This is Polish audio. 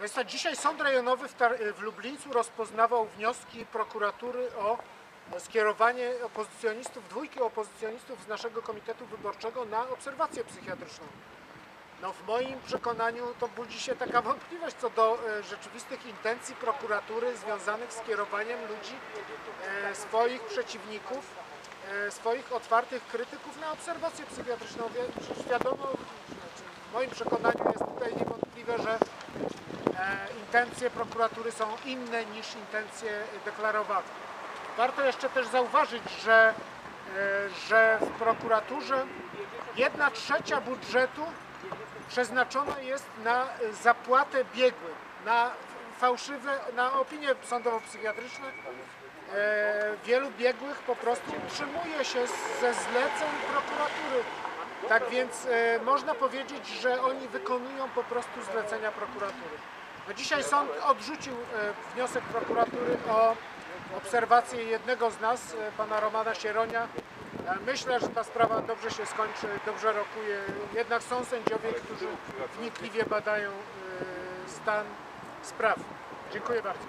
Państwa, dzisiaj Sąd Rejonowy w, w Lublińcu rozpoznawał wnioski prokuratury o skierowanie opozycjonistów, dwójki opozycjonistów z naszego komitetu wyborczego na obserwację psychiatryczną. No w moim przekonaniu to budzi się taka wątpliwość co do e, rzeczywistych intencji prokuratury związanych z kierowaniem ludzi, e, swoich przeciwników, e, swoich otwartych krytyków na obserwację psychiatryczną. Wiadomo, w moim przekonaniu jest tutaj niewątpliwe, że intencje prokuratury są inne niż intencje deklarowane. Warto jeszcze też zauważyć, że, e, że w prokuraturze jedna trzecia budżetu przeznaczona jest na zapłatę biegłym, na fałszywe, na opinie sądowo-psychiatryczne. E, wielu biegłych po prostu utrzymuje się ze zleceń prokuratury. Tak więc e, można powiedzieć, że oni wykonują po prostu zlecenia prokuratury. Dzisiaj sąd odrzucił e, wniosek prokuratury o obserwację jednego z nas, e, pana Romana Sieronia. E, Myślę, że ta sprawa dobrze się skończy, dobrze rokuje. Jednak są sędziowie, którzy wnikliwie badają stan spraw. Dziękuję bardzo.